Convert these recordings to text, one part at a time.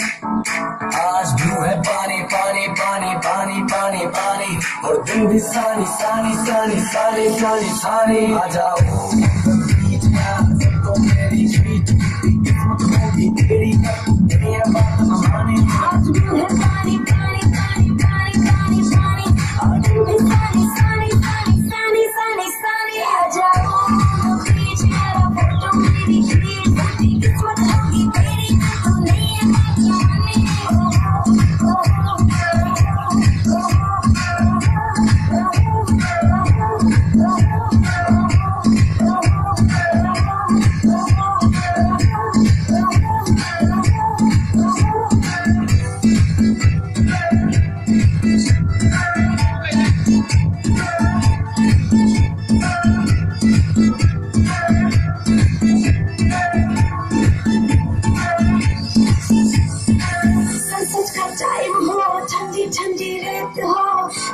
आज ब्लू है पानी पानी पानी पानी पानी पानी और दिन भी सानी सानी सानी सानी सानी सानी आ जाओ मेरी तेरी बात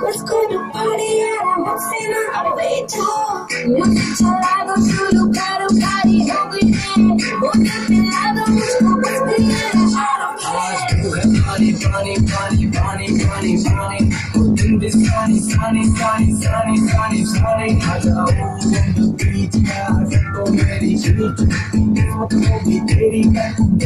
Let's go to party at our house in our way talk. Chalago chulo caro party hungry man. One up in love, mucho más pillado. Bunny, bunny, bunny, bunny, bunny, bunny. In this sunny, sunny, sunny, sunny, sunny, sunny. I got the beach, I got the ready, shoot. Now, don't be dirty, back, I'm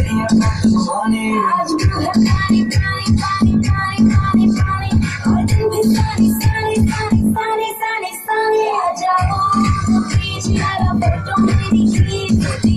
Don't really me